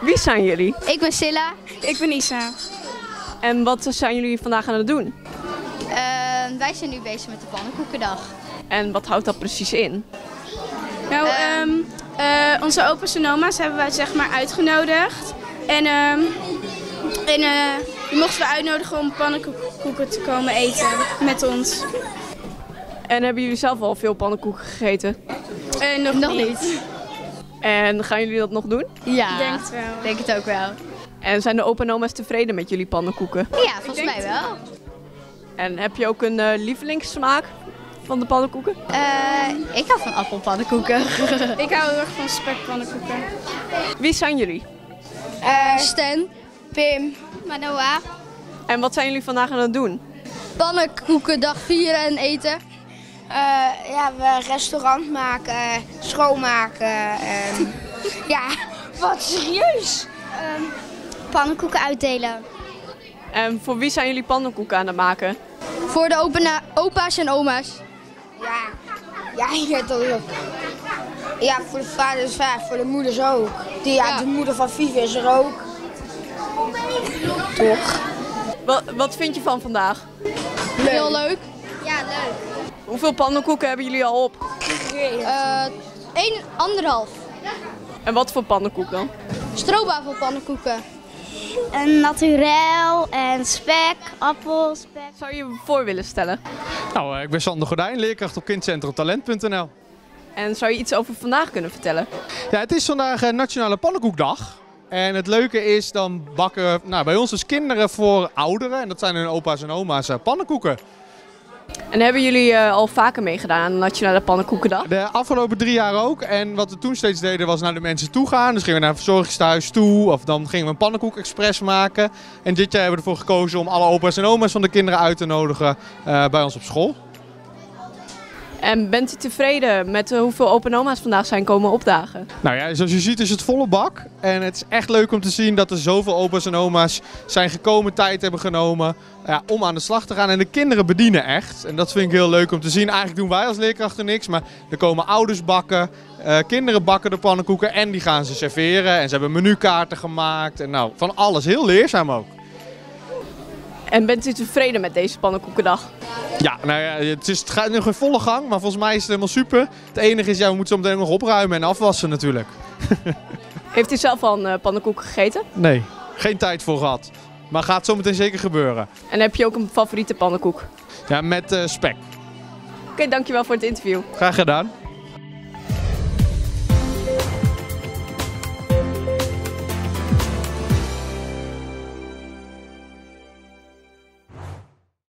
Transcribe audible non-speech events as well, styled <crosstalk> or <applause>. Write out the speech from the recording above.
Wie zijn jullie? Ik ben Silla. Ik ben Isa. En wat zijn jullie vandaag aan het doen? Ehm, wij zijn nu bezig met de pannenkoekendag. En wat houdt dat precies in? Nou, Ehm. ehm, eh, onze opa's en oma's hebben wij zeg maar uitgenodigd. En, ehm en eh, die mochten we uitnodigen om pannenkoeken te komen eten met ons. En hebben jullie zelf al veel pannenkoeken gegeten? Eh, nog, Nog niet. niet. En gaan jullie dat nog doen? Ja, Ik denk het wel. denk het ook wel. En zijn de opa en oma's tevreden met jullie pannenkoeken? Ja, volgens mij wel. En heb je ook een eh, lievelingssmaak van de pannenkoeken? Eh, ik hou van appelpannenkoeken. <laughs> Ik hou heel erg van spekpannenkoeken. Wie zijn jullie? Stan, Pim, Manoa. En wat zijn jullie vandaag aan het doen? Pannenkoekendag vieren en eten. Eh, ja, we restaurant maken, schoonmaken. en <laughs> ja, wat serieus. Pannenkoeken uitdelen. En voor wie zijn jullie pannenkoeken aan het maken? Voor de opena- opa's en oma's. Ja, ja, <laughs> ja, dat ook. Ja, voor de vaders vaak, voor de moeders ook. Die, ja, Ja. De moeder van Vivi is er ook. Toch? Wat, wat vind je van vandaag? Heel leuk. Ja, leuk. Hoeveel pannenkoeken hebben jullie al op? Eh één, anderhalf. En wat voor pannenkoek dan? Stroopwafelpannenkoeken. Een naturel en spek, appel, spek. Zou je je voor willen stellen? Nou, eh, ik ben Sander Gordijn, leerkracht op kindcentrum talent.nl. En zou je iets over vandaag kunnen vertellen? Ja, het is vandaag eh, Nationale Pannenkoekdag. En het leuke is, dan bakken nou, bij ons dus kinderen voor ouderen, en dat zijn hun opa's en oma's, eh, pannenkoeken. En hebben jullie eh, al vaker meegedaan aan de Nationale Pannenkoekendag? De afgelopen drie jaar ook. En wat we toen steeds deden was naar de mensen toe gaan. Dus gingen we naar een toe. Of dan gingen we een pannenkoek-express maken. En dit jaar hebben we ervoor gekozen om alle opa's en oma's van de kinderen uit te nodigen eh, bij ons op school. En bent u tevreden met eh, hoeveel open oma's vandaag zijn komen opdagen? Nou ja, zoals je ziet is het volle bak. En het is echt leuk om te zien dat er zoveel opa's en oma's zijn gekomen, tijd hebben genomen ja, om aan de slag te gaan. En de kinderen bedienen echt. En dat vind ik heel leuk om te zien. Eigenlijk doen wij als leerkrachten niks, maar er komen ouders bakken, eh, kinderen bakken de pannenkoeken en die gaan ze serveren. En ze hebben menukaarten gemaakt en nou, van alles. Heel leerzaam ook. En bent u tevreden met deze pannenkoekendag? Ja, nou ja, het, is, het gaat nog in volle gang, maar volgens mij is het helemaal super. Het enige is, ja, we moeten zo meteen nog opruimen en afwassen natuurlijk. <laughs> Heeft u zelf al een eh, pannenkoek gegeten? Nee, geen tijd voor gehad. Maar gaat zo meteen zeker gebeuren. En heb je ook een favoriete pannenkoek? Ja, met eh, spek. Oké, dankjewel voor het interview. Graag gedaan.